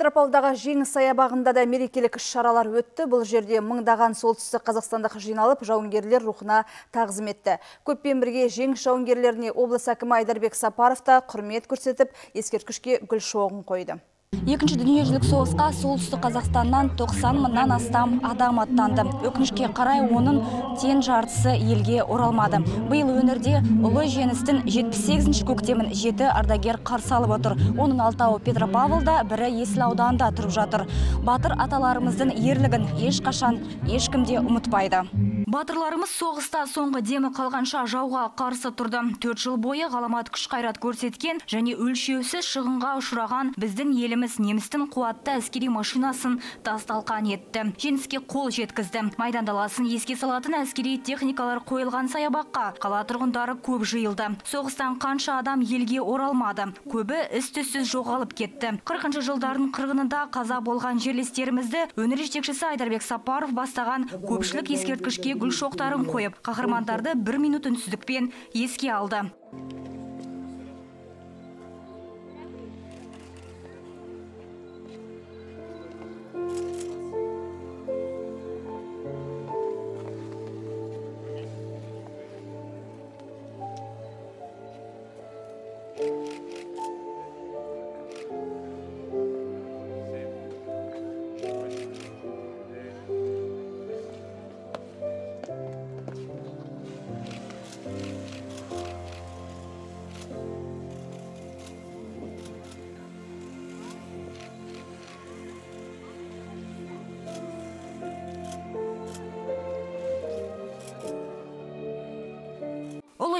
Петропавлдағы жеңіс саябағында да мерекелік іс-шаралар өтті. Бұл жерде мыңдаған солтүстік қазақстандық жиналып, жауынгерлер рухына тағзым етті. Көппен бірге жеңіс жауынгерлеріне облыс әкімі Айдарбек Сапаров та құрмет көрсетіп, ескерткішке гүл шоғын қойды. Екінші дүниежүзілік соғысқа солтүстік Қазақстаннан 90 мыңнан астам адам аттанды. Өкінішке қарай оның тең жартысы елге оралмады. Биыл өңірде ұлы жеңістің 78-ші көктемін жеті ардагер қарсы алып отыр. Оның алтауы Петропавлда, бірі Есіл ауданында тұрып жатыр. Батыр аталарымыздың ерлігін ешқашан ешкімде ұмытпайды. Батырларымыз соғыста соңғы демі қалғанша жауға қарсы тұрды. Төрт жыл бойы ғаламат күш қайрат көрсеткен және өлшеусіз шығынға ұшыраған біздің еліміз немістің қуатты әскери машинасын тасталқан етті. Жеңіске қол жеткізді. Майдан даласын еске салатын әскери техникалар қойылған саябаққа қала тұрғындары көп жиылды. Соғыстан қанша адам елге оралмады. Көбі із-түссіз жоғалып кетті. 40 жылдардың қырғынында қаза болған жерлестерімізді өңір жетекшісі Айдарбек Сапаров бастаған көпшілік ескерткішке гүл шоқтарын қойып, қаһармандарды бір минут үнсіздікпен еске алды.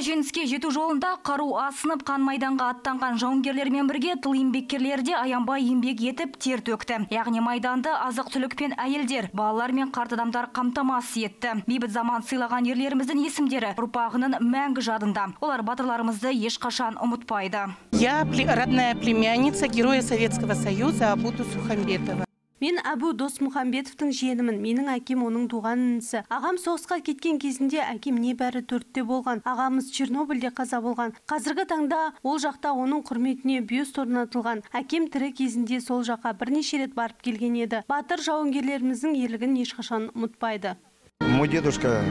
Жеңіске жету жолында қару асынып қан майданға аттанған жауынгерлермен бірге тыл еңбеккерлері де аянбай еңбек етіп тер төкті. Яғни майданды азық түлік пен әйелдер, балалар мен қарт адамдар қамтамасыз етті. Бейбіт заман сыйлаған ерлеріміздің есімдері ұрпағының мәңгі жадында. Олар батырларымызды ешқашан ұмытпайды. Я родная племянница героя Советского Союза Абуту Сухамбетова. Мен Абу Досмұхамбетовтің жиенімін. Менің әкем оның туған інісі. Ағам соғысқа кеткен кезінде әкем небәрі төртте болған. Ағамыз Чернобыльде қаза болған. Қазіргі таңда ол жақта оның құрметіне бюст орнатылған. Әкем тірі кезінде сол жаққа бірнеше рет барып келген еді. Батыр жауынгерлеріміздің ерлігін ешқашан ұмытпайды. Мой дедушка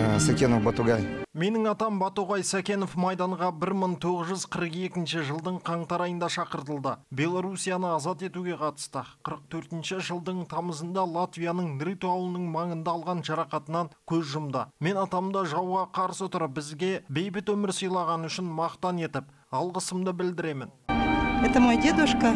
э, Сакенов Батугай. Менің атам Батугай Сакенов майданға 1942 жылдың қаңтар айында шақыртылды. Белоруссияны азат етуге қатысты. 44 жылдың тамызында Латвияның Нриту ауылының маңында алған жарақатынан көз жұмды. Мен атамда жауға қарсы тұрып бізге бейбіт өмір сыйлаған үшін мақтан етіп, алғысымды білдіремін. Это мой дедушка.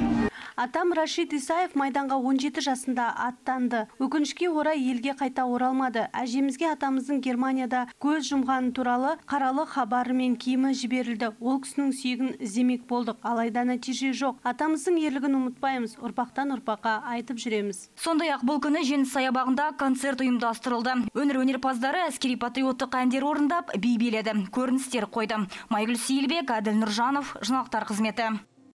Атам Рашид Исаев майданға 17 жасында аттанды. Өкінішке орай елге қайта оралмады. Әжемізге атамыздың Германияда көз жұмғаны туралы қаралы хабары мен киімі жіберілді. Ол кісінің сүйегін іздемек болдық. Алайда нәтиже жоқ. Атамыздың ерлігін ұмытпаймыз. Ұрпақтан ұрпаққа айтып жүреміз. Сондай ақ бұл күні жеңіс саябағында концерт ұйымдастырылды. Өнер өнерпаздары әскери патриоттық әндер орындап би биледі. Көріністер қойды. Майгүл Сейілбек, Әділ Нұржанов, жаңалықтар қызметі.